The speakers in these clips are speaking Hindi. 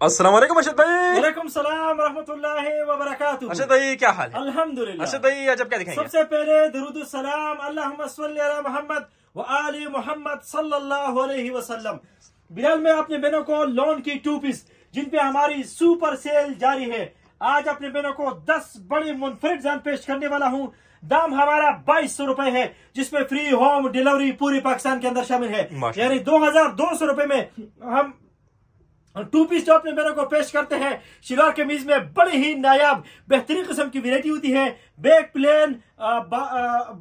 अस्सलाम वालेकुम अरशद भाई। वालेकुम सलाम रहमतुल्लाहि व बरकातुहू अरशद भाई क्या हाल है? अल्हम्दुलिल्लाह। अरशद भाई आज आप क्या दिखाएँगे? सबसे पहले दरूद सलाम अल्लाहुम्मा सल्ली अला मोहम्मद व आली मोहम्मद सल्लल्लाहु अलैहि वसल्लम। बिलाल में अपने बहनों को लोन की टू पीस जिन पे हमारी सुपर सेल जारी है। आज अपने बहनों को 10 बड़ी मुनफरिद जान पेश करने वाला हूँ। दाम हमारा बाईस सौ रूपए है जिसमें फ्री होम डिलीवरी पूरी पाकिस्तान के अंदर शामिल है। यानी दो हज़ार दो सौ रूपए में हम टू पीस जो अपने मेरे को पेश करते हैं। शिलार कमीज में बड़ी ही नायाब, बेहतरीन किस्म की वेरायटी होती है। बैक प्लेन बा,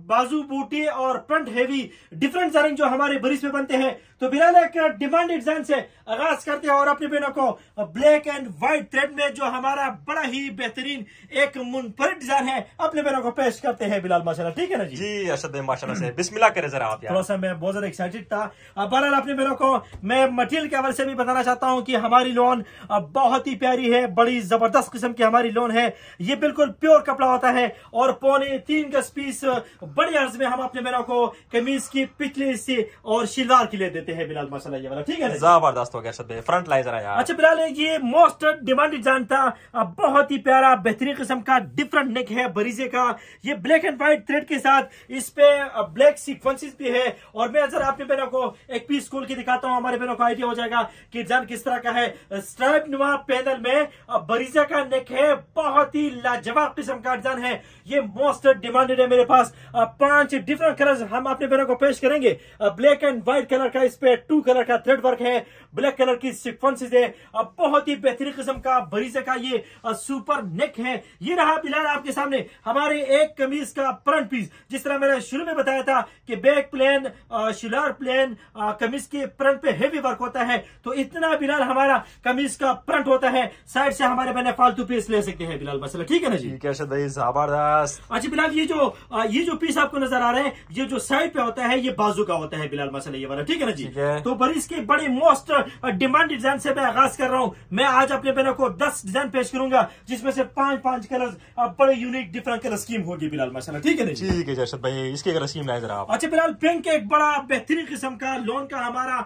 बाजू बूटी और फ्रंट हेवी डिफरेंट डिज़ाइन जो हमारे बरिस में बनते हैं। तो बिलाल एक डिमांडेड डिज़ाइन से आगाज़ करते हैं और अपने बहनों को ब्लैक एंड व्हाइट थ्रेड में जो हमारा बड़ा ही बेहतरीन एक मुनफरिद डिज़ाइन है अपने बहनों को पेश करते हैं बिलाल माशाल्लाह। ठीक है ना जी? जी भाई माशाल्लाह से। बिस्मिल्लाह करे जरा आप थोड़ा सा मैं बहुत ज़्यादा एक्साइटेड था। बहरहाल अपने बहनों को मैं मटेरियल के हवाले से भी बताना चाहता हूँ कि हमारी लोन बहुत ही प्यारी है बड़ी ज़बरदस्त किस्म की हमारी लोन है। ये बिल्कुल प्योर कपड़ा होता है और पौने तीन गज पीस बड़े अर्ज़ में हम अपने बहनों को कमीज की पिछले हिस्से और शिलवार के लिए देते हैं बिलाल माशाल्लाह ये वाला। ठीक है ज़बरदस्त हो गया फ्रंट लाई जरा यार। अच्छा बिलाल ये मोस्ट डिमांडेड जान था बहुत ही प्यारा बेहतरीन किस्म का डिफरेंट नेक है बरीजे का। ये ब्लैक एंड व्हाइट थ्रेड के साथ इस पे ब्लैक सीक्वेंसेस भी है। और मैं जरा अपने बहनों को एक पीस खोल के दिखाता हूँ हमारे बहनों को आइडिया हो जाएगा कि जान किस तरह का है। स्ट्राइप नुमा पैनल में बरीजा का नेक है बहुत ही लाजवाब किस्म का डिज़ाइन है। ये मोस्ट डिमांडेड है मेरे पास पाँच डिफरेंट कलर्स हम अपने बहनों को पेश करेंगे। ब्लैक एंड व्हाइट कलर का इस पे टू कलर का थ्रेड वर्क है। ब्लैक कलर की सिक्वेंसेस है। बहुत ही बेहतरीन किस्म का बरीजे का ये सुपर नेक है। ये रहा बिलाल आपके सामने हमारे एक कमीज का फ्रंट पीस जिस तरह मैंने शुरू में बताया था कि बैक प्लेन शिलार प्लेन कमीज के फ्रंट पे हेवी वर्क होता है। तो इतना बिलाल हमारा कमीज का फ्रंट होता है। साइड से हमारे बहने फालतू पीस ले सकते हैं बिलाल मसला ठीक है ना जी? भाई ज़बरदस्त। अच्छा बिलाल ये जो ये जो पीस आपको नज़र आ रहे हैं ये जो साइड पे होता है ये बाजू का होता है बिलाल मसला ये वाला ठीक है ना जी? तो बरीस के बड़े मोस्ट डिमांड डिज़ाइन से मैं आगाज़ कर रहा हूँ। मैं आज अपने बहनों को दस डिज़ाइन पेश करूँगा जिसमें से पाँच पाँच कलर बड़े यूनिक डिफरेंट कलर स्कीम होगी बिलाल मसला ठीक है ना ठीक है जी अरशद भाई इसकी अगर स्कीम लाए जरा अच्छा फ़िलहाल पिंक एक बड़ा बेहतरीन किस्म का लोन का हमारा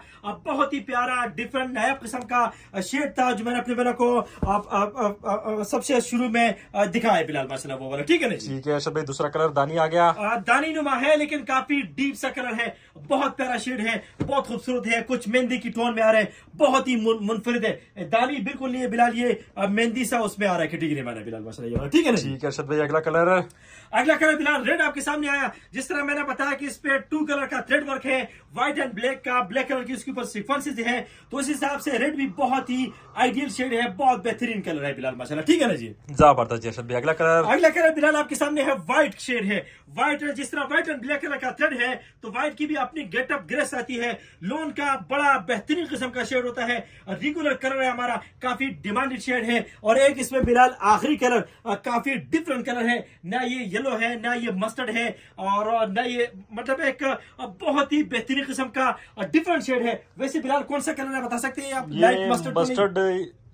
बहुत ही प्यारा डिफरेंट नया किस्म का शेड था जो मैंने अपने बहनों को सबसे शुरू में अ, दिखाया बिलाल माशाल्लाह वो वाला ठीक है ना ठीक है भाई दूसरा कलर दानी आ गया। आ, दानी नुमा है लेकिन काफ़ी डीप सा कलर है। बहुत प्यारा शेड है बहुत खूबसूरत है। कुछ मेहंदी की टोन में आ रहा है बहुत ही मुन, मुनफरिद है। दानी बिल्कुल नहीं है बिलाल ये मेहंदी सा उसमें आ रहा है कैटेगरी में। बिलाल वाला ठीक है ना ठीक है भाई अगला कलर अगला कलर बिलाल रेड आपके सामने आया। जिस तरह मैंने बताया कि इस पे टू कलर का थ्रेड वर्क है व्हाइट एंड ब्लैक का ब्लैक कलर की उसके ऊपर सिक्वेंसेस है। तो इस हिसाब से रेड भी बहुत ही आइडियल शेड है बहुत बेहतरीन कलर है बिलाल माशाल्लाह। ठीक है ना जी? ज़बरदस्त जी अरशद भाई अगला कलर अगला कलर बिलाल आपके सामने है व्हाइट शेड है। व्हाइट जिस तरह व्हाइट एंड ब्लैक कलर का थ्रेड है तो व्हाइट की भी अपनी गेटअप ग्रेस आती है। लोन का बड़ा बेहतरीन किस्म का शेड होता है। रेगुलर कलर है हमारा काफ़ी डिमांडेड शेड है। और एक इसमें बिलाल आखिरी कलर काफ़ी डिफरेंट कलर है। ना ये येलो है ना ये मस्टर्ड है। और ना ये मतलब एक बहुत ही बेहतरीन किस्म का डिफरेंट शेड है। वैसे बिलाल कौन सा कलर है बता सकते हैं आप? ये मस्टर्ड मस्टर्ड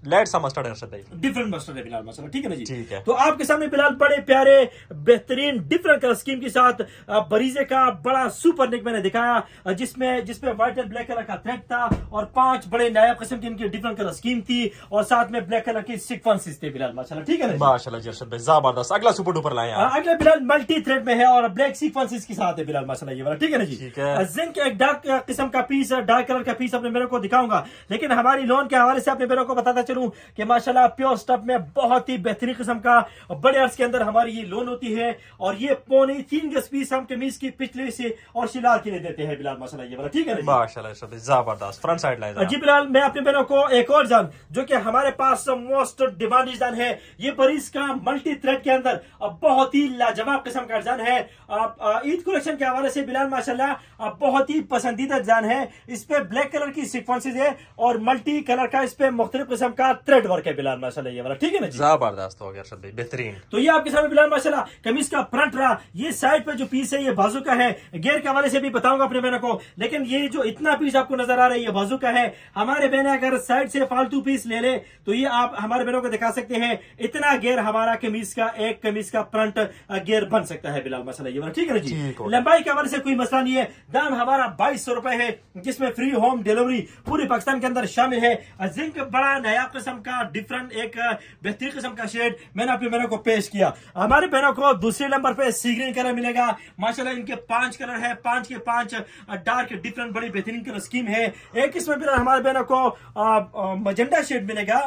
लाइट सा मस्टर्ड है अरशद भाई डिफरेंट मस्टर्ड है बिलाल मसाला ठीक है ना जी? ठीक है। तो आपके सामने बिलाल बड़े प्यारे बेहतरीन डिफरेंट कलर स्कीम के साथ बरीजे का बड़ा सुपर निक मैंने दिखाया जिसमें जिसमें व्हाइट एंड ब्लैक कलर का थ्रेड था और पाँच बड़े नया किस्म की इनकी डिफरेंट कलर स्कीम थी और साथ में ब्लैक कलर की सिक्वेंसेस थे बिलाल माशाला ठीक है ना जी? माशाल्लाह जी अरशद भाई ज़बरदस्त। अगला सुपर डुपर लाए अ, अगला बिलाल मल्टी थ्रेड में है और ब्लैक सीक्वेंसेस के साथ है बिलाल माशाला ये वाला। ठीक है ना जी? ठीक है। जिंक एक डार्क किस्म का पीस डार्क कलर का पीस अपने मेरे को दिखाऊँगा लेकिन हमारी लोन के हवाले से अपने मेरे को बताता चलूँ। कि माशाल्लाह प्योर स्टफ़ में बहुत ही बेहतरीन किस्म का बड़े अर्ज़ के अंदर हमारी ये लोन होती है और ये पौने तीन गज पीस हम कमीज की पिछले से और शिलार के लिए देते हैं बिलाल माशाल्लाह ये वाला ठीक है ज़बरदस्त फ्रंट साइड जरा जी बिलाल मैं अपने बहनों को एक और जान जो कि हमारे पास मोस्ट डिमांड डिज़ाइन है ये बरीस का मल्टी थ्रेड के अंदर बहुत ही लाजवाब किस्म का जान है। ईद कलेक्शन के हवाले से बिलाल माशाल्लाह बहुत ही पसंदीदा जान है। इस पे ब्लैक कलर की सिक्वेंसेज है और मल्टी कलर का इस पे मुख्तलिफ़ किस्म का थ्रेड वर्क है बिलाल माशाल्लाह ये वाला। ठीक है ना जी? ज़बरदस्त हो गया बेहतरीन। तो ये आपके सामने बिलाल माशाल्लाह कमीज का फ्रंट रहा। ये साइड पे जो पीस है ये बाजू का है। गेयर के हवाले से भी बताऊँगा अपने बहनों को। लेकिन ये जो इतना पीस आपको नज़र आ रहा है ये बाजू का है। हमारे बहने अगर साइड से फालतू पीस ले ले तो ये आप हमारे बहनों को दिखा सकते हैं। इतना गेयर हमारा कमीज का एक कमीज का फ्रंट गेयर बन सकता है बिलाल मसला ये वाला। ठीक है ना जी? लंबाई के हवाले से कोई मसला नहीं है। दाम हमारा बाईस सौ है जिसमें फ्री होम डिलीवरी पूरे पाकिस्तान के अंदर शामिल है। जिंक बड़ा नया किस्म का डिफरेंट एक बेहतरीन किस्म का शेड मैंने अपने बहनों को पेश किया। हमारे बहनों को दूसरे नंबर पे सी ग्रीन कलर मिलेगा। माशाल्लाह, इनके पाँच कलर है। पाँच के पाँच डार्क डिफरेंट बड़ी, बेहतरीन कलर स्कीम है। एक इसमें फिर हमारे बहनों को मजेंडा शेड मिलेगा।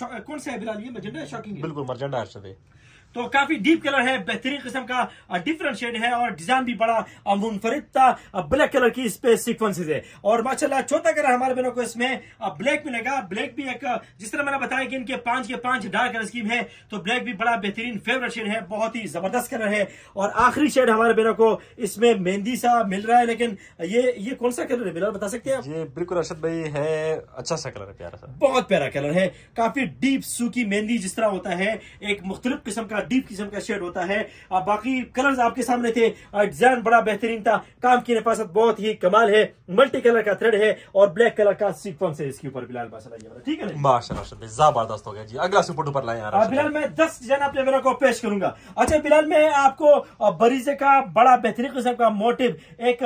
कौन सा है बिलाल ये? मजेंडा शॉकिंग बिल्कुल मजेंडा है। तो काफ़ी डीप कलर है बेहतरीन किस्म का डिफरेंट शेड है और डिज़ाइन भी बड़ा मुनफरिद था ब्लैक कलर की इस पे सीक्वेंसेज है। और माशाल्लाह चौथा कलर हमारे बहनों को इसमें ब्लैक मिलेगा ब्लैक भी एक जिस तरह मैंने बताया कि इनके पाँच के पाँच डार्क कलर स्कीम है तो ब्लैक भी बड़ा बेहतरीन फेवरेट शेड है बहुत ही ज़बरदस्त कलर है। और आखिरी शेड हमारे बहनों को इसमें मेहंदी सा मिल रहा है लेकिन ये ये कौन सा कलर है बिलाल बता सकते हैं ये बिल्कुल अरशद भाई है अच्छा सा कलर है प्यारा सा। बहुत प्यारा कलर है। काफ़ी डीप सूखी मेहंदी जिस तरह होता है एक मुख्तलिफ़ किस्म का डीप किस्म का शेड होता है। बाकी कलर्स आपके सामने थे। डिज़ाइन बड़ा बेहतरीन था। काम की नफासत बहुत ही कमाल है। मल्टी कलर का थ्रेड है और ब्लैक कलर का सीक्वेंस है इसके ऊपर बिलाल ठीक है माशाल्लाह ज़बरदस्त हो गया जी। अगला सुपर डुपर लाए बिलाल मैं दस डिज़ाइन अपने मेरे को पेश करूँगा। अच्छा बिलाल मैं आपको बरीजे का बड़ा बेहतरीन किस्म का मोटिव एक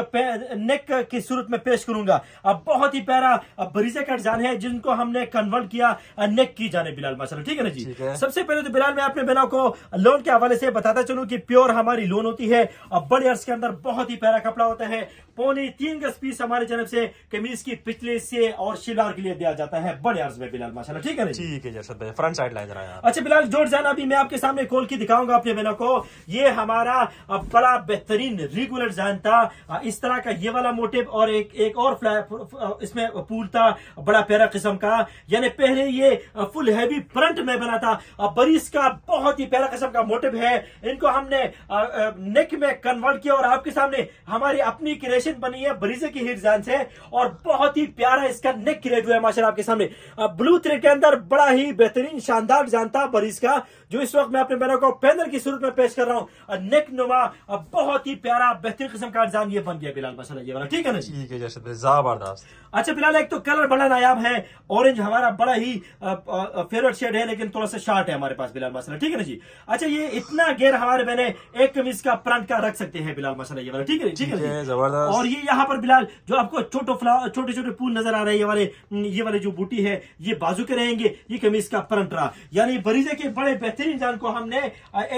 नेक की सूरत में पेश करूँगा। अब बहुत ही प्यारा बरीजे का डिज़ाइन है जिनको हमने कन्वर्ट किया नेक की जाने बिलाल माशाल्लाह। ठीक है ना जी। सबसे पहले तो बिलाल मैं अपने बहनों को लोन के हवाले से बताता चलूँ कि प्योर हमारी लोन होती है और बड़े अर्ज़ के अंदर बहुत ही प्यारा कपड़ा होता है। पौने तीन गज पीस हमारे जनब से कमीज की पिछले से और शिलार के लिए दिया जाता है। बड़े अर्ज़ में बिलाल माशाल्लाह ठीक है ना ठीक है जी अरशद भाई फ्रंट साइड यार अच्छा बिलाल जोड़ जाना अभी मैं आपके सामने खोल के दिखाऊँगा अपने बहनों को। ये हमारा बड़ा बेहतरीन रेगुलर डिज़ाइन था इस तरह का ये वाला मोटिव और एक एक और इसमें पूल था बड़ा प्यारा किस्म का। यानी पहले ये फुल हैवी फ्रंट में बना था। बरीस का बहुत ही प्यारा किस्म का मोटिव है। इनको हमने नेक में कन्वर्ट किया और आपके सामने हमारी अपनी क्रिएशन बनी है बरीजे की ही डिज़ाइन से और बहुत ही प्यारा इसका नेक क्रिएट हुआ है माशाल्लाह आपके सामने। ब्लू थ्रेड के अंदर बड़ा ही बेहतरीन शानदार था बरीज का जो इस वक्त मैं अपने बहनों को पैनल की सूरत में पेश कर रहा हूँ। नेक नुमा बहुत ही प्यारा बेहतरीन किस्म का डिज़ाइन ये बन गया बिलाल माशाल्लाह ये वाला। ठीक है ना ठीक है ज़बरदस्त। अच्छा फ़िलहाल एक तो कलर बड़ा नायाब है ऑरेंज हमारा बड़ा ही फेवरेट शेड है लेकिन थोड़ा सा शार्ट है हमारे पास बिलाल मसाला ठीक है ना जी? अच्छा ये इतना गेर हमारे मैंने एक कमीज का फ्रंट का रख सकते हैं बिलाल मसाला ये वाला। ठीक है ठीक है? ज़बरदस्त। और ये यहाँ पर बिलाल जो आपको छोटे फ्लावर छोटे छोटे फूल नज़र आ रहे हैं ये वाले ये वाले जो बूटी है ये बाजू के रहेंगे ये कमीज का फ्रंट रहा यानी बरीजे के बड़े बेहतरीन जान को हमने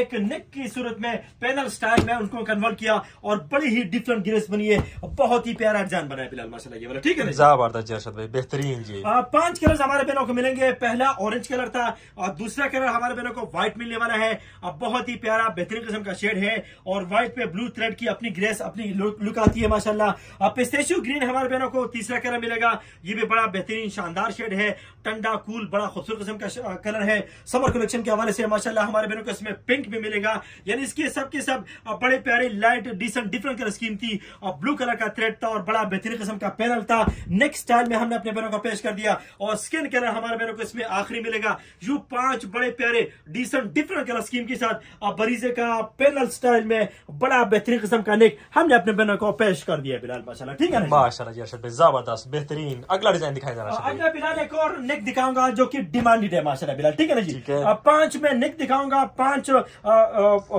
एक नेक की सूरत में पैनल स्टाइल में उनको कन्वर्ट किया और बड़ी ही डिफरेंट गिरेस बनी है। बहुत ही प्यारा डिज़ाइन बना है बिलाल माशाला ये वाला ठीक है भाई बेहतरीन जी। पाँच कलर हमारे बहनों को मिलेंगे। पहला ऑरेंज कलर था और दूसरा कलर हमारे बहनों को व्हाइट मिलने वाला है। अब बहुत ही प्यारा बेहतरीन किस्म का शेड है और व्हाइट पे ब्लू थ्रेड की अपनी ग्रेस अपनी लुक आती है माशाल्लाह पिस्तेशियो ग्रीन हमारे बहनों को तीसरा कलर मिलेगा। ये भी बड़ा बेहतरीन, शानदार शेड है। ठंडा कूल बड़ा खूबसूरत किस्म का कलर है। समर कलेक्शन के हवाले से माशाल्लाह हमारे बहनों को इसमें पिंक भी मिलेगा। यानी इसके सब के सब बड़े प्यारे light decent different colour scheme थी। और ब्लू कलर का थ्रेड था और बड़ा बेहतरीन किस्म का पैनल था। नेक्स्ट स्टाइल में हमने अपने बहनों को पेश कर दिया। और स्किन कलर हमारे बहनों को इसमें आखिरी मिलेगा। यू पाँच बड़े प्यारे डिसेंट डिफरेंट कलर स्कीम के साथ। बरीजे का पैनल स्टाइल में बड़ा बेहतरीन किस्म का नेक हमने अपने बहनों को पेश कर दिया बिलाल माशाल्लाह ठीक है माशाल्लाह जी अरशद ज़बरदस्त बेहतरीन अगला डिज़ाइन दिखाई जरा अरशद भाई अगला बिलाल एक और नेक दिखाऊँगा जो कि डिमांडेड है माशाल्लाह बिलाल ठीक है ना जी अब पाँच में नेक दिखाऊँगा पाँच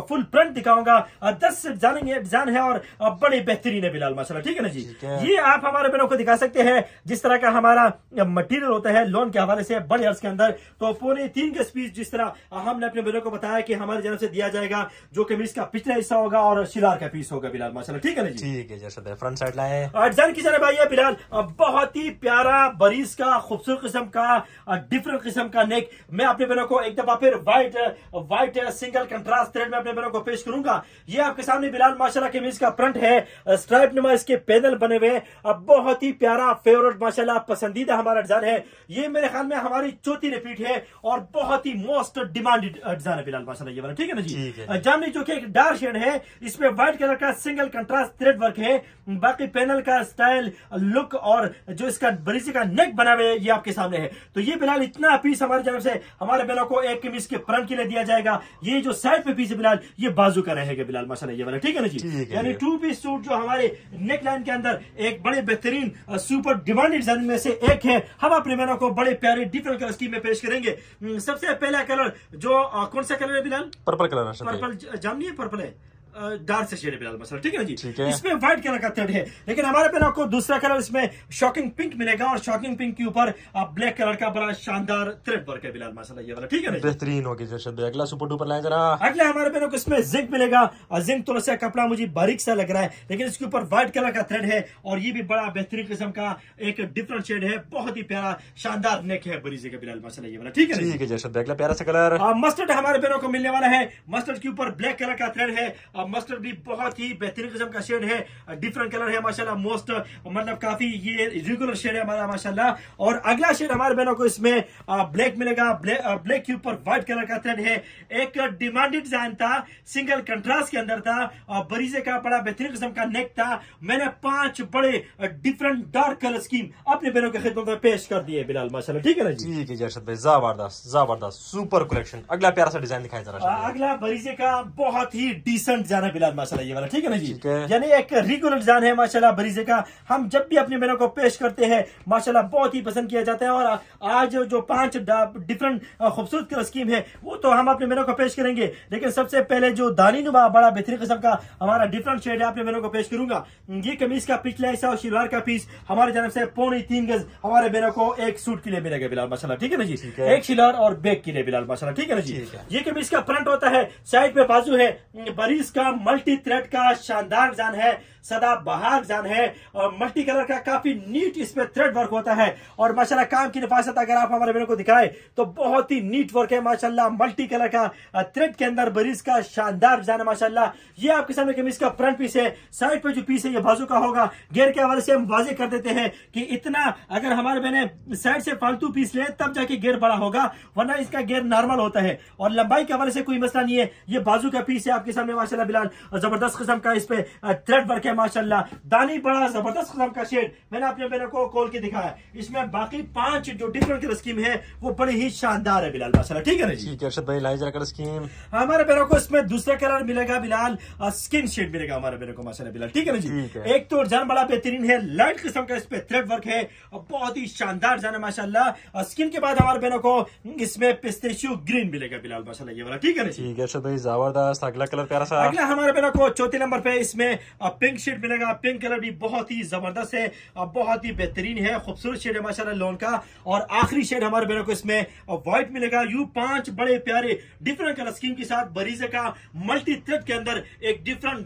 फुल प्रिंट दिखाऊँगा दस जानेंगे डिज़ाइन है और बड़े बेहतरीन है बिलाल माशाल्लाह ठीक है ना जी ये आप हमारे बहनों को दिखा सकते हैं जिस तरह का हमारा मटेरियल होता है लोन के हवाले से बड़े अर्ज़ के अंदर तो पौने तीन के स्पीच जिस तरह हमने अपने बहनों को बताया कि हमारी जनब से दिया जाएगा जो कमीज का पिछला हिस्सा होगा और शिलार का पीस होगा बिलाल माशाल्लाह ठीक है ना जी ठीक है अरशद भाई फ्रंट साइड लाए डिज़ाइन की भाई है बिलाल बहुत ही प्यारा बरीस का खूबसूरत किस्म का डिफरेंट किस्म का नेक मैं अपने बहनों को एक दफ़ा फिर white white single contrast thread में अपने बहनों को पेश करूँगा। ये आपके सामने बिलाल माशाल्लाह कमीज का फ्रंट है स्ट्राइप नुमा इसके पैनल बने हुए हैं। अब बहुत ही प्यारा फेवरेट माशाल्लाह पसंदीदा हमारा डिज़ाइन है। ये मेरे ख्याल में हमारी चौथी रिपीट है और बहुत ही मोस्ट डिमांडेड डिज़ाइन है बिलाल माशाल्लाह ये वाला। ठीक है ना जी? है। जामनी जो कि एक डार्क शेड है इसमें व्हाइट कलर का सिंगल कंट्रास्ट थ्रेड वर्क है। बाकी पैनल का स्टाइल लुक और जो इसका बरीसी का नेक बना हुआ है ये आपके सामने है। तो ये बिलाल इतना पीस हमारे जानब से हमारे बहनों को एक कमीज के फ्रंट के लिए दिया जाएगा। ये जो साइड पे पीस है बिलाल ये बाजू का रहेगा बिलाल माशाल्लाह ये वाला। ठीक है ना जी? यानी टू पीस सूट जो हमारे नेक लाइन के अंदर एक बड़े बेहतरीन सुपर डिमांडेड डिज़ाइन में से एक है। हम अपने बहनों को बड़े प्यारे डिफरेंट कलर स्कीम में पेश करेंगे। हम्म, सबसे पहला कलर जो कौन सा कलर है बिलाल पर्पल कलर पर्पल जामनी है पर्पल है? डार्क से शेड है बिलाल मसला ठीक है ना जी? है। इसमें व्हाइट कलर का थ्रेड है। लेकिन हमारे पे आपको दूसरा कलर इसमें शॉकिंग पिंक मिलेगा और शॉकिंग पिंक के ऊपर ब्लैक कलर का बड़ा शानदार थ्रेड वर्क है बिलाल मसला ये वाला ठीक है ना बेहतरीन होगी अगला सुपर डुपर लाए जरा। अगले हमारे पे को इसमें जिंक मिलेगा। और जिंक थोड़ा सा कपड़ा मुझे बारीक सा लग रहा है लेकिन इसके ऊपर व्हाइट कलर का थ्रेड है और ये भी बड़ा बेहतरीन किस्म का एक डिफरेंट शेड है। बहुत ही प्यारा शानदार नेक है बरीजे का बिलाल मसला ये वाला ठीक है ठीक है अगला प्यारा सा कलर मस्टर्ड हमारे बहनों को मिलने वाला है। मस्टर्ड के ऊपर ब्लैक कलर का थ्रेड है। और मस्टर्ड भी बहुत ही बेहतरीन किस्म का शेड है। डिफरेंट कलर है माशाल्लाह मोस्ट मतलब काफ़ी ये रेगुलर शेड है हमारा माशाल्लाह। और अगला शेड हमारे बहनों को इसमें ब्लैक मिलेगा। ब्लैक के ऊपर व्हाइट कलर का थ्रेड है। एक डिमांडेड डिज़ाइन था सिंगल कंट्रास्ट के अंदर था और बरीजे का बड़ा बेहतरीन किस्म का नेक था। मैंने पाँच बड़े डिफरेंट डार्क कलर स्कीम अपने बहनों के खिदमत में पेश कर दिए बिलाल माशाल्लाह। ठीक है ना जी? ठीक है भाई ज़बरदस्त ज़बरदस्त सुपर कलेक्शन अगला प्यारा सा डिज़ाइन दिखाई जरा आ, शायद। अगला बरीजे का बहुत ही डिसेंट डिज़ाइन है बिलाल माशाल्लाह ये वाला ठीक है ना जी? यानी एक रेगुलर डिज़ाइन है माशाल्लाह बरीजे का। हम जब भी अपने मेनू को पेश करते हैं माशाल्लाह बहुत ही पसंद किया जाता है। और आज जो पाँच डिफरेंट खूबसूरत कलर स्कीम है वो तो हम अपने मेनू को पेश करेंगे। लेकिन सबसे पहले जो दानी नुमा बड़ा बेहतरीन किस्म का हमारा डिफरेंट शेड है अपने मेनू को पेश करूँगा। ये कमीज का पिछला हिस्सा और शिलवार का पीस हमारे जानब से पौने तीन गज हमारे मेनू को एक सूट के लिए मिलेगा बिलाल माशाल्लाह ठीक है ना जी? एक शिलार और बैग के लिए बिलाल माशाल्लाह ठीक है ना जी? ये कमीज का फ्रंट होता है साइड पे बाजू है बरीज का मल्टी थ्रेड का शानदार डिज़ाइन है, सदा बहार डिज़ाइन है और मल्टी कलर का काफ़ी नीट इस पे थ्रेड वर्क होता है। और माशाल्लाह काम की नफासत अगर आप हमारे बहनों को दिखाए तो बहुत ही नीट वर्क है माशाल्लाह मल्टी कलर का थ्रेड के अंदर बरीज का शानदार डिज़ाइन है माशाल्लाह। ये आपके सामने कमीज का फ्रंट पीस है साइड पे जो पीस है, ये बाजू का होगा। गेयर के हवाले से हम वाजे कर देते हैं कि इतना अगर हमारे बहने साइड से फालतू पीस ले, तब जाके गेयर बड़ा होगा, वरना इसका गेयर नॉर्मल होता है। और लंबाई के हवाले से कोई मसला नहीं है, ये बाजू का पीस है आपके सामने माशाल्लाह बिलाल ज़बरदस्त किस्म का इस पे थ्रेड वर्क है माशाल्लाह। दानी बड़ा ज़बरदस्त किस्म का शेड मैंने अपने बहनों को खोल के दिखाया इसमें बाकी पाँच जो डिफरेंट कलर स्कीम है वो बड़ी ही शानदार है बिलाल माशाल्लाह। ठीक है ना जी? ठीक अर्शद भाई जरा कलर स्कीम हमारे बहनों को इसमें दूसरा कलर मिलेगा बिलाल स्किन शेड मिलेगा हमारे बहनों को माशाल्लाह बिलाल। ठीक है ना जी? एक तो जान बड़ा बेहतरीन है लाइट किस्म का इस पे थ्रेड वर्क है बहुत ही शानदार जान है माशाल्लाह। स्किन के बाद हमारे बहनों को इसमें पिस्तेशियो ग्रीन मिलेगा बिलाल माशाल्लाह ये वाला। ठीक है ना जी? ठीक है भाई ज़बरदस्त अगला कलर प्यारा सा। अगला हमारे बहनों को चौथे नंबर पे। इसमें पिंक शेड मिलेगा। पिंक कलर भी बहुत ही ज़बरदस्त है बहुत ही बेहतरीन है खूबसूरत शेड है माशाल्लाह लोन का। और आखिरी शेड हमारे बहनों को इसमें व्हाइट मिलेगा। यू पाँच बड़े प्यारे डिफरेंट कलर स्कीम के साथ बरीजे का मल्टी थ्रेड के अंदर एक डिफरेंट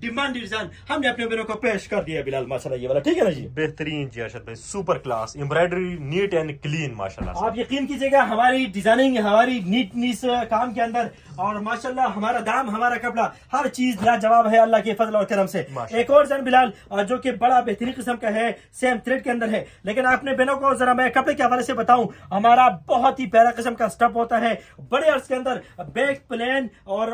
डिमांड डिज़ाइन हमने अपने बहनों को पेश कर दिया बिलाल माशाल्लाह ये वाला। ठीक है ना जी? बेहतरीन जी अर्शद भाई super class embroidery neat and clean माशाल्लाह आप यकीन कीजिएगा हमारी डिज़ाइनिंग हमारी नीटनेस काम के अंदर और माशाल्लाह हमारा दाम हमारा कपड़ा हर चीज़ लाजवाब है अल्लाह के फजल और करम से। एक और जन बिलाल जो कि बड़ा बेहतरीन किस्म का है सेम थ्रेड के अंदर है। लेकिन आपने बहनों को जरा मैं कपड़े के हवाले से बताऊँ हमारा बहुत ही प्यारा किस्म का स्टफ़ होता है। बड़े अर्ज़ के अंदर बैक प्लेन और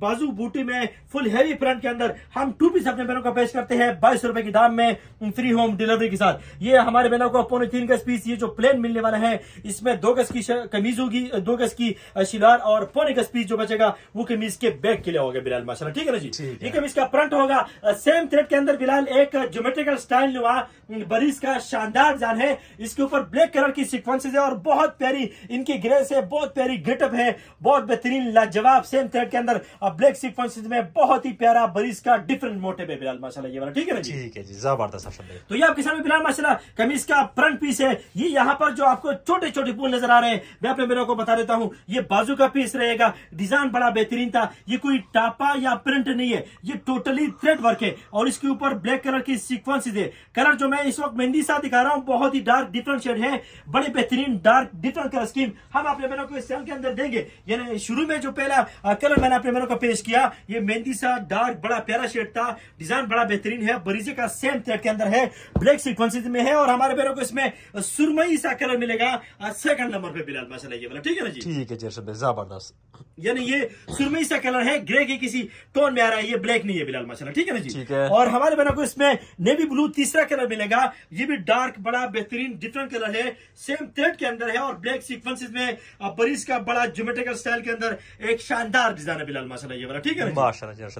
बाजू बूटी में फुल हैवी फ्रंट के अंदर हम टू पीस अपने बहनों को पेश करते हैं बाईस रुपए के दाम में फ्री होम डिलीवरी के साथ। ये हमारे बहनों को पौने तीन गज पीस ये जो प्लेन मिलने वाला है इसमें दो गज की कमीज होगी दो गज की शिलार और पौने गज पीस जो बचेगा वो कमीज के बैक के लिए होगा। बिलाल माशाल्लाह। ठीक है ना जी? ठीक है। कमीज फ्रंट होगा। सेम थ्रेड के अंदर बिलाल एक ज्योमेट्रिकल स्टाइल हुआ बरीज का शानदार डिज़ाइन है। इसके ऊपर ब्लैक कलर की सिक्वेंसेज है और बहुत प्यारी इनकी ग्रेस है बहुत प्यारी गेटअप है बहुत बेहतरीन लाजवाब सेम थ्रेड के अंदर। ब्लैक सिक्वेंसेज में बहुत ही प्यारा बरीज का डिफरेंट मोटिव है बिलाल माशाल्लाह ये वाला। ठीक है ना जी? ठीक है जी ज़बरदस्त तो ये आपके सामने बिलाल माशाल्लाह कमीज का फ्रंट पीस है। ये यहाँ पर जो आपको छोटे छोटे फूल नज़र आ रहे हैं मैं अपने मेरे को बता देता हूँ ये बाजू का पीस रहेगा। डिज़ाइन बड़ा बेहतरीन था। ये कोई टापा या प्रिंट नहीं है। ये टोटली थ्रेड वर्क है। और इसके ऊपर ब्लैक कलर की सीक्वेंसेज है। कलर जो मैं इस वक्त मेहंदी साथ दिखा रहा हूँ बहुत ही डार्क डिफरेंट शेड है। बड़े बेहतरीन डार्क डिफरेंट कलर स्कीम हम अपने मेरे को इस सेल के अंदर देंगे। यानी शुरू में जो पहला कलर मैंने अपने मेरे को पेश किया ये मेहंदी सा डार्क बड़ा प्यारा शेड था। डिज़ाइन बड़ा बेहतरीन है। बरीजे का सेम थ्रेड के अंदर है। ब्लैक सीक्वेंसेज में है। और हमारे पैरों को इसमें सुरमई सा कलर मिलेगा। सेकंड नंबर पे बिलाल माशाल्लाह ये वाला। ठीक है ना जी? ठीक है जी अर्शद भाई ज़बरदस्त यानी ये सुरमई सा कलर है। ग्रे के किसी टोन में आ रहा है ये ब्लैक नहीं है बिलाल माशाल्लाह ठीक है ना जी? ठीक है। और हमारे बना को इसमें नेवी ब्लू तीसरा कलर मिलेगा ये भी डार्क बड़ा बेहतरीन डिफरेंट कलर है सेम थ्रेड के अंदर है और ब्लैक सीक्वेंसेज में बरीज का बड़ा ज्योमेट्रिकल स्टाइल के अंदर एक शानदार डिज़ाइन है बिलाल माशाल्लाह ये वाला ठीक है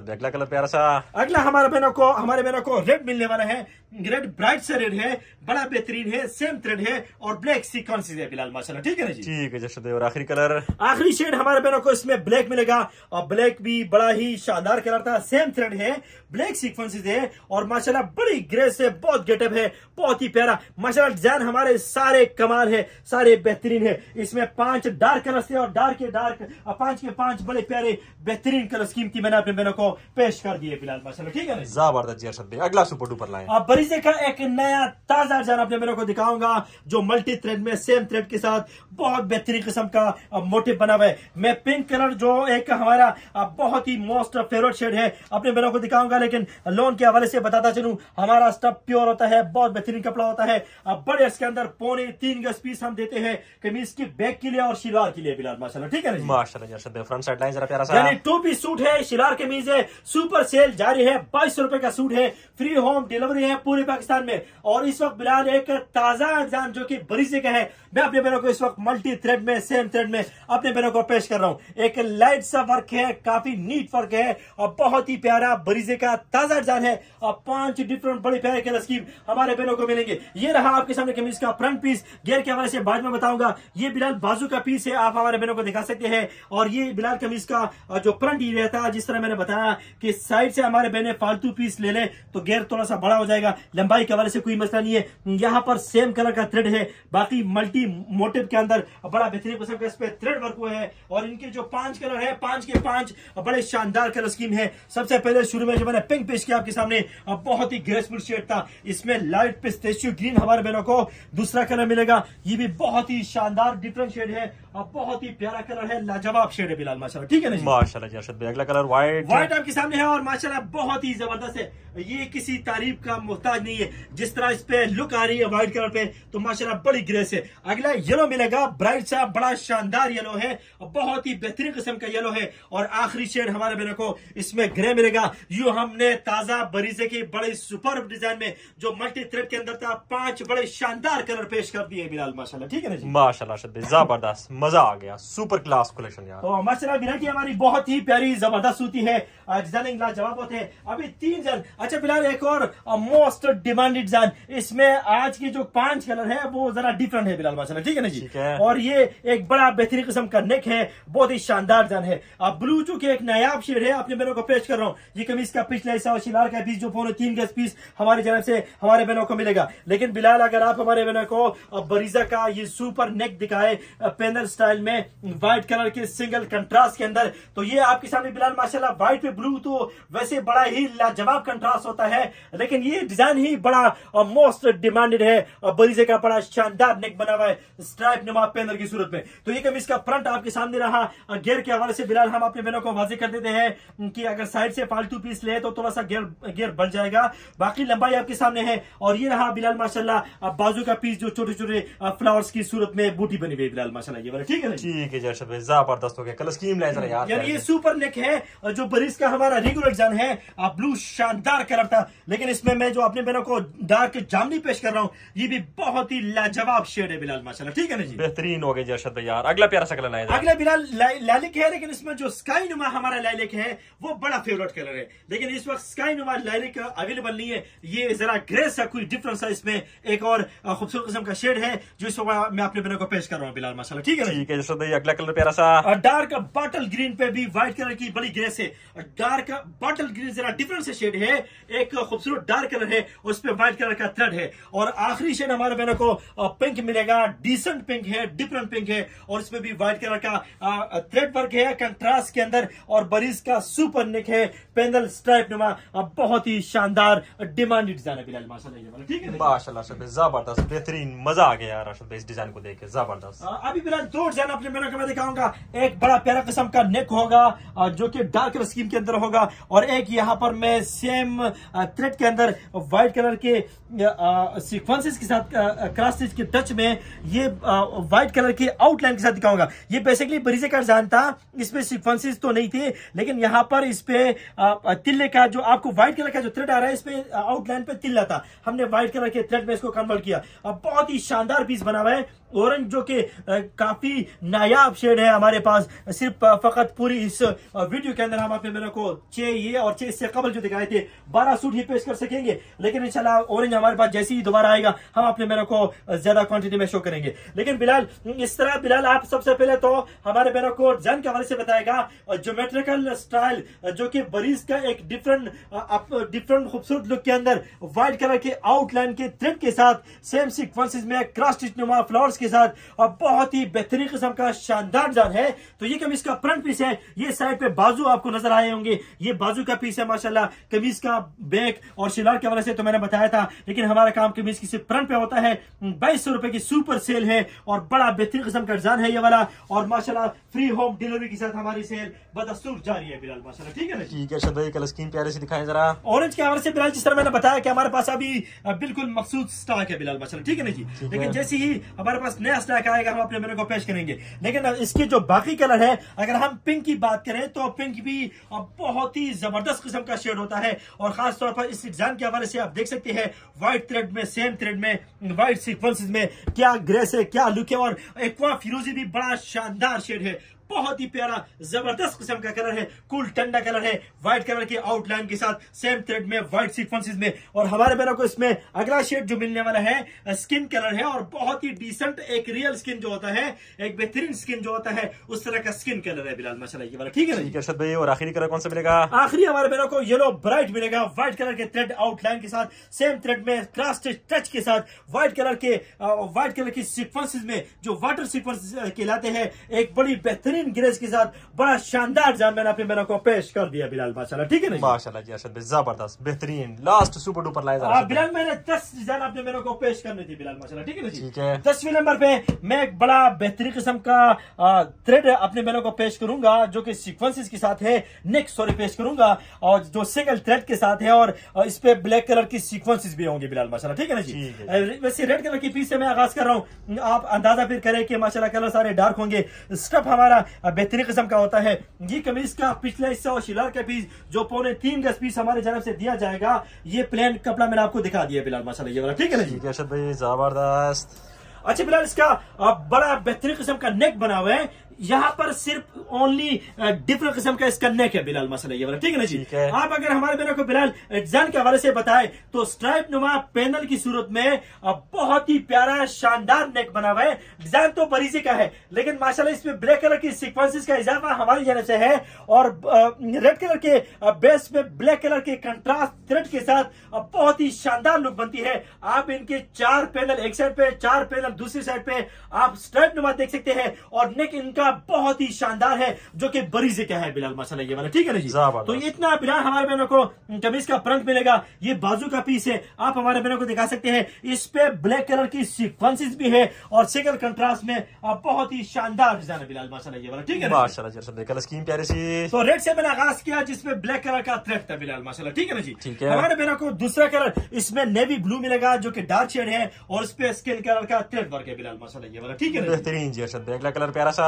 अगला कलर प्यारा सा। अगला हमारे बहनों को हमारे बहनों को रेड मिलने वाला है रेड ब्राइट से रेड है बड़ा बेहतरीन है सेम थ्रेड है और ब्लैक सीक्वेंसेज है बिलाल माशाल्लाह ठीक है ना जी? ठीक है जी अर्शद भाई और आखिरी कलर। आखिरी शेड हमारे बहनों को इसमें ब्लैक मिलेगा और ब्लैक भी बड़ा बड़ा ही शानदार कलर था सेम थ्रेड है ब्लैक सीक्वेंसेस है और माशाल्लाह बड़ी ग्रेस है बहुत गेटअप है बहुत ही प्यारा। माशाल्लाह डिज़ाइन हमारे सारे कमाल है सारे बेहतरीन है। इसमें पाँच डार्क कलर थे और डार्क के डार्क पाँच के पाँच बड़े प्यारे बेहतरीन कलर स्कीम की मैंने अपने बहनों को पेश कर दिए फ़िलहाल माशाल्लाह। ठीक है ज़बरदस्त अगला सुपर डुपर लाए। अब बरीजे का एक नया ताज़ा डिज़ाइन अपने मेरे को दिखाऊँगा जो मल्टी थ्रेड में सेम थ्रेड के साथ बहुत बेहतरीन किस्म का मोटिव बना हुआ है। मैं पिंक कलर जो एक हमारा बहुत ही मोस्ट फेवरेट शेड है। अपने मेरे को दिखाऊँगा लेकिन लोन के हवाले से बताता चलू हमारा स्टफ़ प्योर होता है बहुत बेहतरीन कपड़ा होता है। अ, बड़े इसके अंदर पौने तीन गज पीस हम देते हैं कमीज की बैक के लिए और शिलवार के लिए बिलाल माशाल्लाह ठीक है यानी टू पीस सूट है शिलार कमीज है सुपर सेल जारी है बाईस सौ रुपए का सूट है फ्री होम डिलीवरी है पूरे पाकिस्तान में। और इस वक्त बिलाल एक ताज़ा एग्ज़ाम जो कि बरीजे का है। मैं अपने बहनों को इस वक्त मल्टी थ्रेड में सेम थ्रेड में अपने बहनों को पेश कर रहा हूँ। एक लाइट सा वर्क है काफ़ी नीट वर्क है। और बहुत ही प्यारा बरीजे का ताज़ा डिज़ाइन है। और पाँच डिफरेंट बड़े प्यारे कलर स्कीम हमारे बहनों को मिलेंगे। ये रहा आपके सामने कमीज का फ्रंट पीस गेयर के हवाले से बाद में बताऊँगा। ये बिलाल बाजू का पीस है। आप हमारे बहनों को दिखा सकते हैं। और ये बिलाल कमीज का जो फ्रंट ही रहता है, जिस तरह मैंने बताया कि साइड से हमारे बहने फालतू पीस ले ले तो गेयर थोड़ा सा बड़ा हो जाएगा। लंबाई के हवाले से कोई मसला नहीं है। यहाँ पर सेम कलर का थ्रेड है। बाकी मल्टी मोटिव के अंदर बड़ा बेहतरीन थ्रेड वर्क हुआ है। और इनके जो पाँच कलर है, पाँच के पाँच बड़े शानदार कलर स्कीम है। सबसे पहले शुरू में जो मैंने पिंक पेश किया आपके सामने, अब बहुत ही ग्रेसफुल शेड था। इसमें लाइट पिस्तेशियो ग्रीन हमारे बहनों को दूसरा कलर मिलेगा। ये भी बहुत ही शानदार डिफरेंट शेड है। और बहुत ही प्यारा कलर है लाजवाब शेड है बिलाल माशाल्लाह। ठीक है ना जी? माशाल्लाह जी अरशद भाई अगला कलर व्हाइट व्हाइट आपके सामने है और माशाल्लाह बहुत ही ज़बरदस्त है। ये किसी तारीफ़ का मोहताज नहीं है। जिस तरह इस पे लुक आ रही है व्हाइट कलर पे तो माशाल्लाह बड़ी ग्रेस है। अगला येलो मिलेगा। ब्राइट सा बड़ा शानदार येलो है। और बहुत ही बेहतरीन किस्म का येलो है। और आखिरी शेड हमारे बहनों को इसमें ग्रे मिलेगा। यू हमने ताज़ा बरीजे की बड़े सुपर डिज़ाइन में जो मल्टी थ्रेड के अंदर था पाँच बड़े शानदार कलर पेश कर दिए बिलाल माशाल्लाह। ठीक है ना भाई ज़बरदस्त। मज़ा आ गया सुपर क्लास कलेक्शन यार। तो माशाल्लाह वैरायटी हमारी बहुत ही प्यारी ज़बरदस्त होती है लाजवाब होते हैं। अभी तीन जन। अच्छा फ़िलहाल एक और मोस्ट डिमांडेड डिज़ाइन इसमें आज के जो पाँच कलर है वो जरा डिफरेंट है बिलाल माशाल्लाह ठीक है ना जी? है। और ये एक बड़ा बेहतरीन किस्म का नेक है बहुत ही शानदार डिज़ाइन है। अब ब्लू चूँकि एक नायाब शेड है अपने बहनों को पेश कर रहा हूँ। ये कमीज का पिछला हिस्सा और शिलार का पीस जो पौने तीन गज पीस हमारी जानब से हमारे बहनों को मिलेगा। लेकिन बिलाल अगर आप हमारे बहनों को बरीजा का ये सुपर नेक दिखाए पेनल स्टाइल में व्हाइट कलर के सिंगल कंट्रास्ट के अंदर। तो ये आपके सामने बिलाल माशाल्लाह व्हाइट पे ब्लू तो वैसे बड़ा ही लाजवाब कंट्रास्ट होता है लेकिन ये डिज़ाइन ही बड़ा मोस्ट डिमांडेड है और बरीजे का बड़ा शानदार नेक बना हुआ है स्ट्राइप नुमा पेनल की सूरत में। तो ये कमीज का फ्रंट आपके सामने रहा गेयर के हवाले से बिलाल हम अपने बहनों को वाजे कर देते हैं कि अगर साइड से फालतू पीस ले तो थोड़ा सा गेयर गेयर बढ़ जाएगा। बाकी लंबाई आपके सामने है और ये रहा बिलाल माशाल्लाह अ, बाजू का पीस जो छोटे छोटे फ्लावर्स की सूरत में बूटी बनी हुई बिलाल माशाल्लाह ये ठीक है ठीक है ज़बरदस्त हो गया। कलर स्कीम लाइन जरा यार यानी ये सुपर नेक है और जो बरिस का हमारा रेगुलर डिज़ाइन है आप ब्लू शानदार कलर था। लेकिन इसमें मैं जो अपने बहनों को डार्क जामनी पेश कर रहा हूँ ये भी बहुत ही लाजवाब शेड है बिलाल माशाल्लाह। ठीक है ना जी? बेहतरीन हो गए जी अरशद भाई यार। अगला प्यारा सा कलर जरा। अगला बिलाल लालिक है लेकिन इसमें जो स्काई नुमा हमारा लाइलिक है वो बड़ा फेवरेट कलर है। लेकिन इस वक्त स्काई नुमा लाइलिक अवेलेबल नहीं है। ये जरा ग्रे सा कोई डिफरेंस है इसमें एक और खूबसूरत किस्म का शेड है जो इस वक्त मैं अपने बहनों को पेश कर रहा हूँ बिलाल माशाल्लाह। ठीक है? ठीक है अरशद भाई अगला कलर प्यारा सा। डार्क बॉटल ग्रीन पे भी व्हाइट कलर की बड़ी ग्रेस है डार्क बॉटल ग्रीन जरा डिफरेंट से शेड है एक खूबसूरत डार्क कलर है उस पे व्हाइट कलर का थ्रेड है। और आखिरी शेड हमारे बहनों को पिंक मिलेगा डिसेंट पिंक है डिफरेंट पिंक है और इसमें भी व्हाइट कलर का थ्रेड वर्क है कंट्रास्ट के अंदर और बरीज का सुपर नेक है पेंडल स्ट्राइप नुमा बहुत ही शानदार डिमांडेड डिज़ाइन है बिलाल माशाल्लाह ठीक है? माशाल्लाह ज़बरदस्त बेहतरीन मज़ा आ गया यार इस डिज़ाइन को देख के ज़बरदस्त अभी दो डिज़ाइन अपने मेरे को मैं दिखाऊँगा। एक बड़ा प्यारा किस्म का नेक होगा जो कि डार्क स्कीम के अंदर होगा, और एक यहाँ पर मैं सेम थ्रेड के अंदर व्हाइट कलर के सीक्वेंसेस के साथ क्रॉस स्टिच के टच में ये व्हाइट कलर के आउटलाइन के साथ दिखाऊँगा। ये बेसिकली बरीजे का था इसमें सीक्वेंसेस तो नहीं थे, लेकिन यहाँ पर इस पे तिल्ले का जो आपको व्हाइट कलर का जो थ्रेड आ रहा है, इस आउटलाइन पे तिल्ला था। हमने व्हाइट कलर के थ्रेड में इसको कन्वर्ट किया। अब बहुत ही शानदार पीस बना हुआ है। ऑरेंज जो कि काफ़ी नायाब शेड है हमारे पास। सिर्फ़ फकत पूरी इस वीडियो के अंदर हम आपने मेरे को छह ये और छह इससे कबल जो दिखाए थे, बारह सूट ही पेश कर सकेंगे। लेकिन इंशाल्लाह ऑरेंज हमारे पास जैसे ही दोबारा आएगा, हम अपने मेरे को ज़्यादा क्वांटिटी में शो करेंगे। लेकिन बिलाल, इस तरह बिलाल, आप सबसे पहले तो हमारे मेरे को जन के हवाले से बताएगा जोमेट्रिकल स्टाइल जो कि बरीज का एक डिफरेंट डिफरेंट खूबसूरत लुक के अंदर व्हाइट कलर के आउटलाइन के थ्रेड के साथ सेम सीक्वेंसेस में क्रॉस नुमा फ्लावर्स के साथ और बहुत ही बेहतरीन किस्म का शानदार जान है। तो ये कमीज का फ्रंट पीस है। ये साइड पे बाजू आपको नज़र आए होंगे। ये बाजू का पीस है माशाल्लाह। कमीज का बैक और शिलार के हवाले से तो मैंने बताया था लेकिन हमारा काम कमीज की सिर्फ़ फ्रंट पे होता है। बाईस सौ रुपए की सुपर सेल है और बड़ा बेहतरीन किस्म का डिज़ाइन है ये वाला। और माशाल्लाह फ्री होम डिलीवरी के साथ हमारी सेल बदस्तूर जारी है बिलाल माशाल्लाह। ठीक है ना ठीक है भाई कलर स्कीम प्यारे से दिखाएँ जरा। ऑरेंज के हवाले से बिलाल जिस तरह मैंने बताया कि हमारे पास अभी बिल्कुल मखसूद स्टॉक है बिलाल माशाल्लाह। ठीक है ना जी? लेकिन जैसे ही हमारे पास नया स्टैक आएगा, हम अपने मेरे को पेश करेंगे। लेकिन इसके जो बाकी कलर है, अगर हम पिंक की बात करें तो पिंक भी बहुत ही ज़बरदस्त किस्म का शेड होता है। और खास तौर पर इस डिज़ाइन के हवाले से आप देख सकते हैं व्हाइट थ्रेड में सेम थ्रेड में व्हाइट सीक्वेंसेस में, क्या ग्रेस है, क्या लुक है, और एक्वा फिरोजी भी बड़ा शानदार शेड है। बहुत ही प्यारा ज़बरदस्त किस्म का कलर है कुल ठंडा कलर है व्हाइट कलर के आउटलाइन के साथ सेम थ्रेड में व्हाइट सीक्वेंसेस में। और हमारे मेरा को इसमें अगला शेड जो मिलने वाला है स्किन कलर है और बहुत ही डिसेंट एक रियल स्किन जो होता है एक बेहतरीन स्किन जो होता है उस तरह का स्किन कलर है बिलाल माशाल्लाह ये वाला ठीक है ना अरशद भाई और आखिरी कलर कौन सा मिलेगा? आखिरी हमारे मेरे को येलो ब्राइट मिलेगा व्हाइट कलर के थ्रेड आउटलाइन के साथ सेम थ्रेड में क्रॉस टच के साथ व्हाइट कलर के व्हाइट कलर की सीक्वेंसेस में जो वाटर सीक्वेंस कहलाते हैं एक बड़ी बेहतरीन ग्रेस के साथ बड़ा शानदार जाम मैंने अपने मेरे को पेश कर दिया बिलाल माशाल्लाह ठीक है ना जी? माशाल्लाह जी अरशद भाई ज़बरदस्त बेहतरीन लास्ट सुपर डुपर हाँ, भाई। बिलाल मैंने दस डिज़ाइन आपने मेरे को पेश करनी थी बिलाल माशाल्लाह ठीक है ना जी ठीक है। दसवीं नंबर पे मैं एक बड़ा बेहतरीन किस्म का थ्रेड अपने मेरे को पेश करूँगा जो कि सीक्वेंसेस के साथ है नेक्स्ट सॉरी पेश करूँगा और जो सिंगल थ्रेड के साथ है और इस पे ब्लैक कलर की सीक्वेंसेस भी होंगे बिलाल माशाल्लाह ठीक है ना जी वैसे रेड कलर की पीस से मैं आगाज़ कर रहा हूँ आप अंदाज़ा फिर करें कि माशाल्लाह कलर सारे डार्क होंगे स्टफ़ हमारा बेहतरीन किस्म का होता है। ये कमीज का पिछला हिस्सा और शिलार का पीस जो पौने तीन गज पीस हमारे जनब से दिया जाएगा ये प्लेन कपड़ा मैंने आपको दिखा दिया बिलाल माशा ये वाला ठीक है ना जी? ज़बरदस्त। अच्छा बिलाल इसका बड़ा बेहतरीन किस्म का नेक बना हुआ है। यहाँ पर सिर्फ़ ओनली डिफरेंट किस्म का इसका नेक है बिलाल मसला ये वाला। ठीक है ना जी? है। आप अगर हमारे मेरे को बिलाल डिज़ाइन के हवाले से बताए तो स्ट्राइप नुमा पैनल की सूरत में बहुत ही प्यारा शानदार नेक बना हुआ है। डिज़ाइन तो बरीजी का है लेकिन माशाल्लाह इसमें ब्लैक कलर की सीक्वेंसेस का इजाफा हमारी जानब से है और रेड कलर के बेस पे ब्लैक कलर के कंट्रास्ट थ्रेड के साथ बहुत ही शानदार लुक बनती है। आप इनके चार पैनल एक साइड पे चार पैनल दूसरी साइड पे आप स्ट्राइप नुमा देख सकते हैं और नेक इनका बहुत ही शानदार है जो कि बरीजे का है बिलाल माशाल्लाह ये वाला। ठीक है ना जी। तो इतना बिलाल हमारे बहनों को कमीज का फ्रंट मिलेगा। ये बाजू का पीस है आप हमारे बहनों को दिखा सकते हैं। इस पे ब्लैक कलर की सीक्वेंसेस भी है और सिंगल कंट्रास्ट में बहुत ही शानदार डिज़ाइन है बिलाल माशाल्लाह ये वाला। ठीक है कलर स्कीम प्यारे सी। तो रेड से मैंने आगाज़ किया जिसमें ब्लैक कलर का थ्रेड था बिलाल माशाल्लाह ठीक है ना जी? ठीक है। हमारे बहनों को दूसरा कलर इसमें नेवी ब्लू मिलेगा जो की डार्क शेड है और इस पे स्किन कलर का थ्रेड वर्क है बिलाल माशाल्लाह ये वाला। ठीक है बेहतरीन जी अरशद अगला कलर प्यारा सा।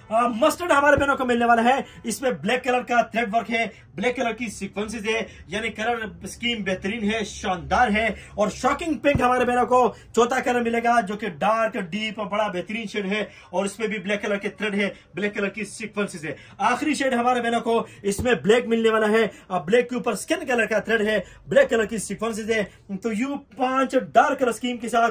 मस्टर्ड हमारे बहनों को मिलने वाला है। इसमें ब्लैक कलर का थ्रेड वर्क है। ब्लैक कलर की सीक्वेंसेस है। यानी कलर स्कीम बेहतरीन है, शानदार है। और शॉकिंग पिंक हमारे बहनों को चौथा कलर मिलेगा, जो कि डार्क डीप और बड़ा बेहतरीन शेड है। और इसमें भी ब्लैक कलर के थ्रेड है। ब्लैक कलर की सीक्वेंसेस है। आखिरी शेड हमारे बहनों को इसमें ब्लैक मिलने वाला है। ब्लैक के ऊपर स्किन कलर का थ्रेड है। ब्लैक कलर की सीक्वेंसेस है। तो यू पाँच डार्क कलर स्कीम के साथ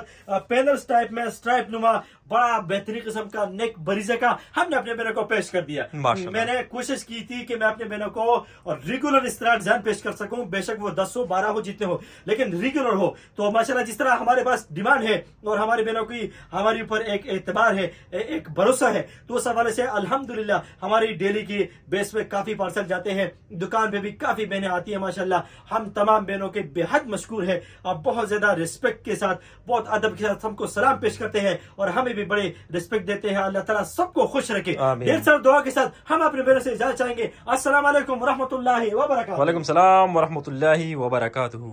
पैनल्स टाइप में स्ट्राइप नुमा बड़ा बेहतरीन किस्म का नेक बरीजे का हमने अपने बहनों को पेश कर दिया। मैंने कोशिश की थी कि मैं अपने बहनों को और रेगुलर इस तरह डिज़ाइन पेश कर सकूँ बेशक वो दस हो बारह हो जितने हो लेकिन रेगुलर हो। तो माशाल्लाह जिस तरह हमारे पास डिमांड है और हमारी बहनों की हमारे ऊपर एक एतबार है एक भरोसा है तो उस हवाले से अल्हम्दुलिल्लाह हमारी डेली की बेस पे काफ़ी पार्सल जाते हैं दुकान पे भी काफ़ी बहनें आती है माशाल्लाह। हम तमाम बहनों के बेहद मशहूर है आप बहुत ज़्यादा रिस्पेक्ट के साथ बहुत अदब के साथ हमको सलाम पेश करते हैं और हमें भी बड़े रिस्पेक्ट देते हैं। अल्लाह तला सबको खुश रखे। ढेर सारी दुआ के साथ हम अपने बेरो से इजाज़त चाहेंगे। असल वरहमत वरक वाले वरहमत वालेकुम सलाम वरहमतुल्लाहि वबरकातुहू।